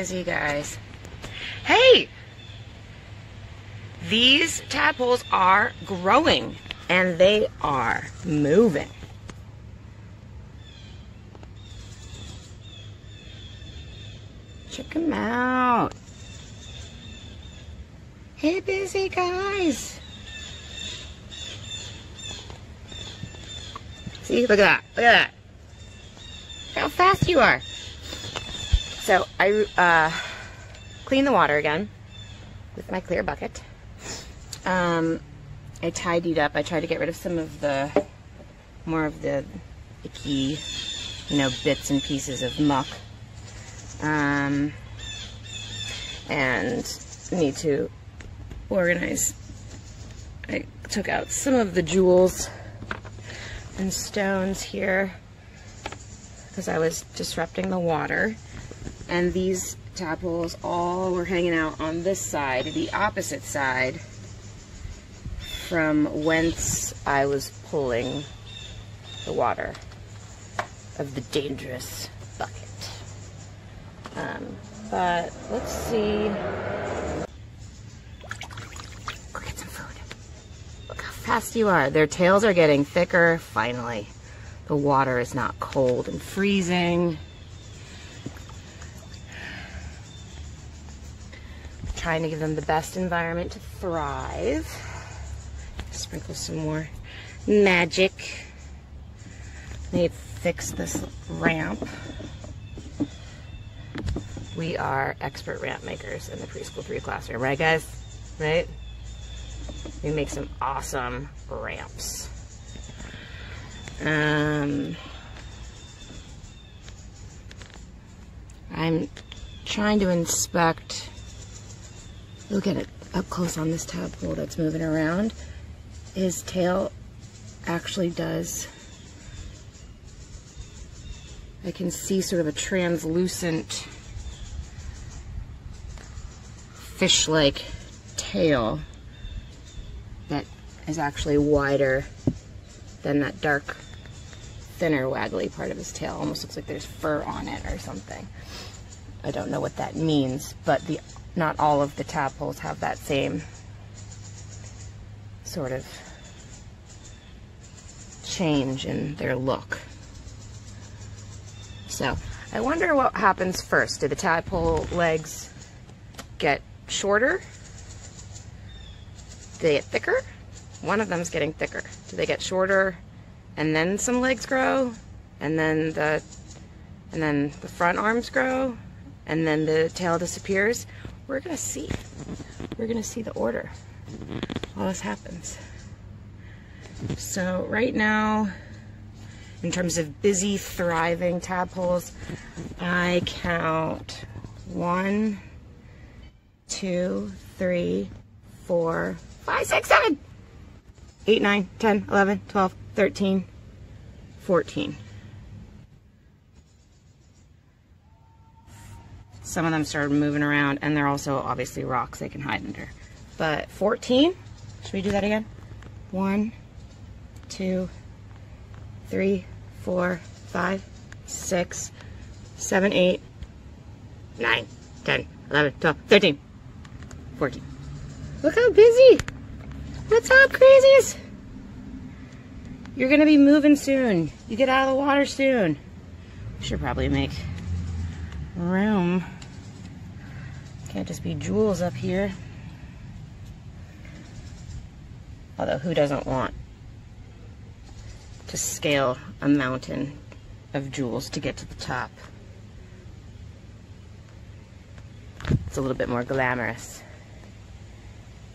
busy, guys. Hey! These tadpoles are growing and they are moving. Check them out. Hey, busy guys. See, look at that. Look at that. Look how fast you are. So I uh, clean the water again with my clear bucket. Um, I tidied up. I tried to get rid of some of the more of the icky, you know, bits and pieces of muck. Um, and need to organize. I took out some of the jewels and stones here because I was disrupting the water. And these tadpoles all were hanging out on this side, the opposite side from whence I was pulling the water of the dangerous bucket. Um, but let's see. Go get some food. Look how fast you are. Their tails are getting thicker, finally. The water is not cold and freezing. Trying to give them the best environment to thrive. Sprinkle some more magic. Need to fix this ramp. We are expert ramp makers in the preschool three classroom, right guys? Right? We make some awesome ramps. Um, I'm trying to inspect, look at it up close on this tadpole that's moving around. His tail actually does, I can see sort of a translucent fish-like tail that is actually wider than that dark thinner waggly part of his tail. Almost looks like there's fur on it or something. I don't know what that means, but the not all of the tadpoles have that same sort of change in their look. So I wonder what happens first. Do the tadpole legs get shorter? Do they get thicker? One of them's getting thicker. Do they get shorter and then some legs grow and then the and then the front arms grow and then the tail disappears? We're gonna see. We're gonna see the order while this happens. So right now, in terms of busy, thriving tadpoles, I count one, two, three, four, five, six, seven, eight, nine, 10, 11, 12, 13, 14. Some of them started moving around and they're also obviously rocks they can hide under. But 14, should we do that again? One, two, three, four, five, six, seven, eight, nine, 10, 11, 12, 13, 14. Look how busy. What's up, crazies? You're gonna be moving soon. You get out of the water soon. Should probably make room. Can't just be jewels up here. Although who doesn't want to scale a mountain of jewels to get to the top? It's a little bit more glamorous.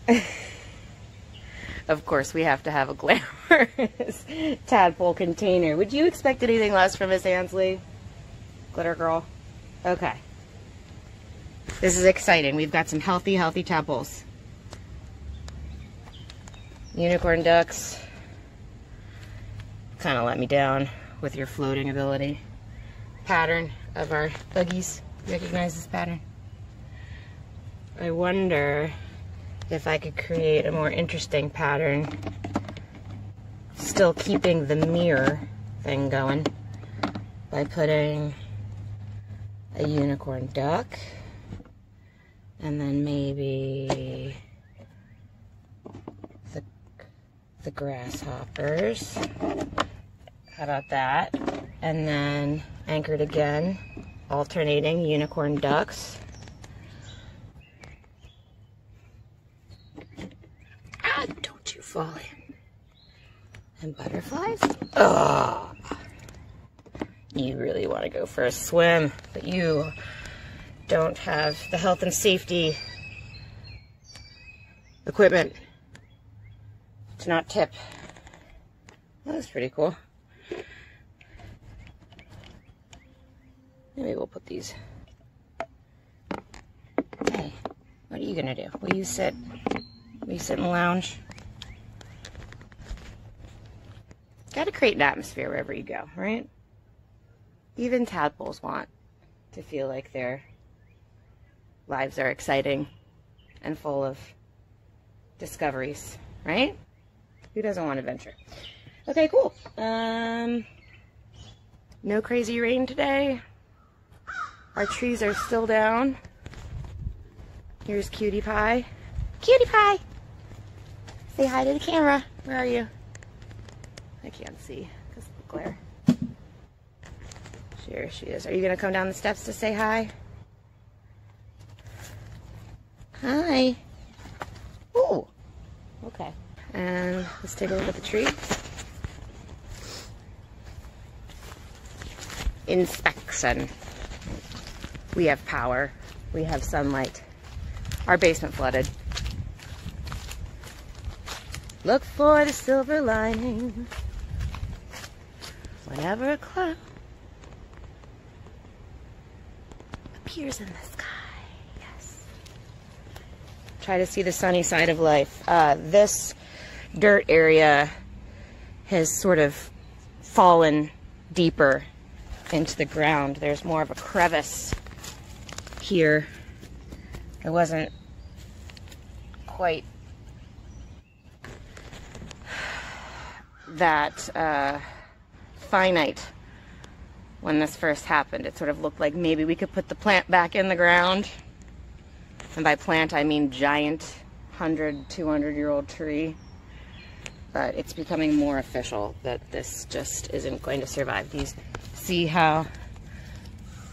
of course, we have to have a glamorous tadpole container. Would you expect anything less from Miss Ansley? Glitter girl? Okay. This is exciting. We've got some healthy, healthy tadpoles. Unicorn ducks. Kind of let me down with your floating ability. Pattern of our buggies. Recognize this pattern? I wonder if I could create a more interesting pattern still keeping the mirror thing going by putting a unicorn duck And then maybe the, the grasshoppers. How about that? And then anchored again, alternating unicorn ducks. Ah, don't you fall in. And butterflies? Oh, you really want to go for a swim, but you don't have the health and safety equipment to not tip. That's pretty cool. Maybe we'll put these. Hey, what are you gonna do? Will you sit? Will you sit in the lounge? Gotta create an atmosphere wherever you go, right? Even tadpoles want to feel like their lives are exciting and full of discoveries, right? Who doesn't want adventure? Okay, cool. Um, no crazy rain today. Our trees are still down. Here's Cutie Pie. Cutie Pie! Say hi to the camera. Where are you? I can't see because of the glare. Here she is. Are you going to come down the steps to say hi? Hi. Oh, Okay. And let's take a look at the tree. Inspection. We have power. We have sunlight. Our basement flooded. Look for the silver lining. Whenever a cloud appears in the sky. Try to see the sunny side of life. Uh, this dirt area has sort of fallen deeper into the ground. There's more of a crevice here. It wasn't quite that uh, finite when this first happened. It sort of looked like maybe we could put the plant back in the ground. And by plant, I mean giant 100, 200 year old tree. But it's becoming more official that this just isn't going to survive. These see how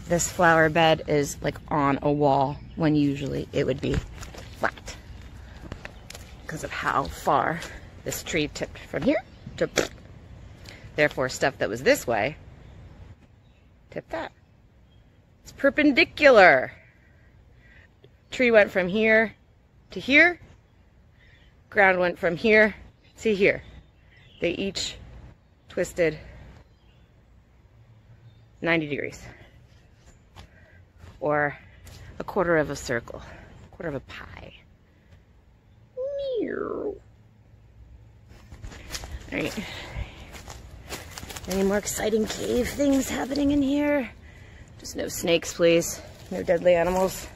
this flower bed is like on a wall when usually it would be flat because of how far this tree tipped from here to therefore stuff that was this way tip that it's perpendicular tree went from here to here ground went from here to here they each twisted 90 degrees or a quarter of a circle, a quarter of a pie. All right. Any more exciting cave things happening in here? Just no snakes, please. No deadly animals.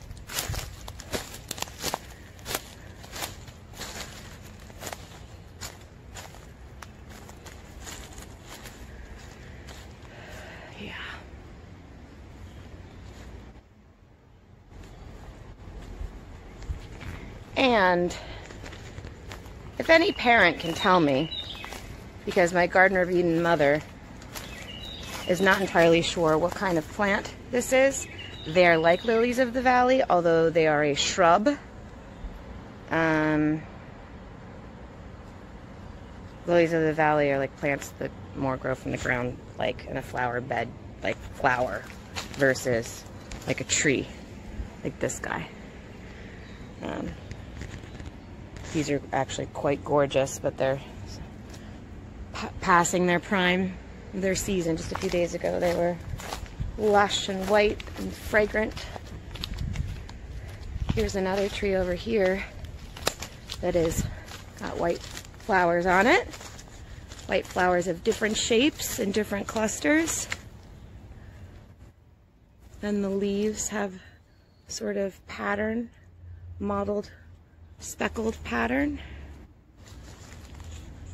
And if any parent can tell me, because my Gardener of Eden mother is not entirely sure what kind of plant this is, they are like lilies of the valley, although they are a shrub. Um, lilies of the valley are like plants that more grow from the ground, like in a flower bed, like flower, versus like a tree, like this guy. Um, these are actually quite gorgeous, but they're passing their prime, their season. Just a few days ago, they were lush and white and fragrant. Here's another tree over here that is got white flowers on it. White flowers of different shapes and different clusters. Then the leaves have sort of pattern mottled, speckled pattern.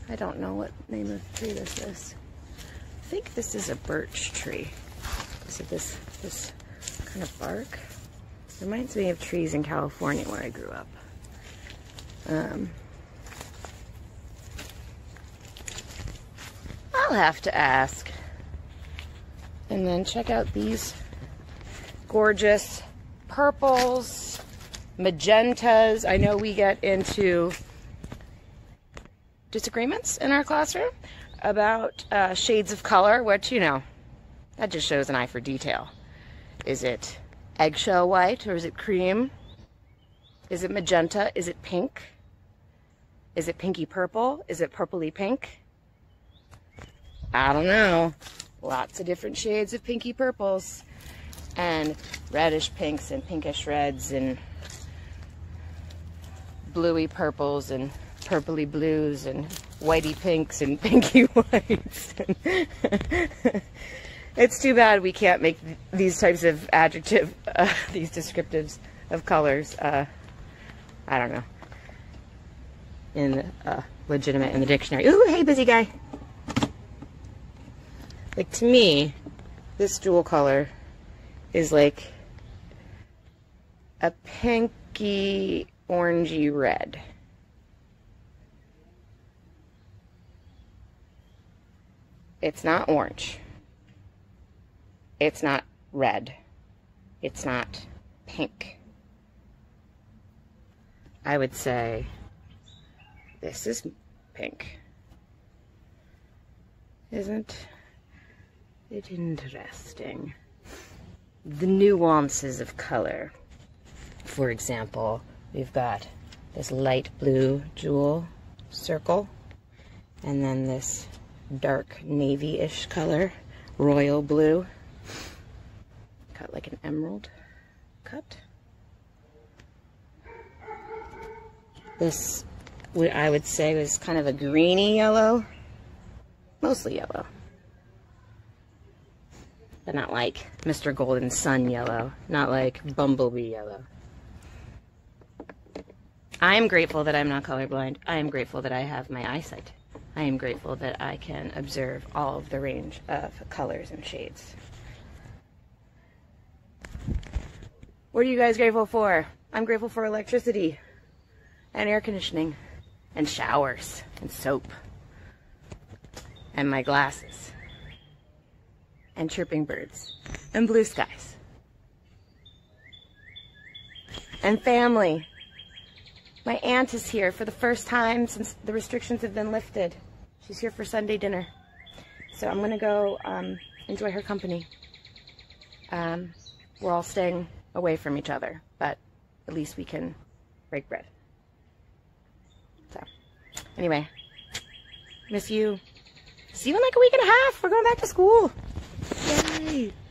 I don't know what name of tree this is. I think this is a birch tree. Of this, this kind of bark. Reminds me of trees in California where I grew up. Um, Have to ask. And then check out these gorgeous purples, magentas. I know we get into disagreements in our classroom about uh, shades of color, which, you know, that just shows an eye for detail. Is it eggshell white or is it cream? Is it magenta? Is it pink? Is it pinky purple? Is it purpley pink? I don't know. Lots of different shades of pinky purples and reddish pinks and pinkish reds and bluey purples and purpley blues and whitey pinks and pinky whites. it's too bad we can't make these types of adjective, uh, these descriptives of colors, uh, I don't know, in uh, legitimate in the dictionary. Ooh, hey, busy guy. Like to me, this jewel color is like a pinky orangey red. It's not orange. It's not red. It's not pink. I would say this is pink. Isn't it interesting? The nuances of color. For example, we've got this light blue jewel circle and then this dark navy-ish color, royal blue, cut like an emerald cut. This, I would say, was kind of a greeny yellow, mostly yellow, but not like Mr. Golden Sun yellow, not like Bumblebee yellow. I am grateful that I'm not colorblind. I am grateful that I have my eyesight. I am grateful that I can observe all of the range of colors and shades. What are you guys grateful for? I'm grateful for electricity and air conditioning and showers and soap and my glasses and chirping birds and blue skies and family my aunt is here for the first time since the restrictions have been lifted. She's here for Sunday dinner. So I'm to go um, enjoy her company. Um, we're all staying away from each other, but at least we can break bread. So, anyway, miss you. See you in like a week and a half. We're going back to school. Yay!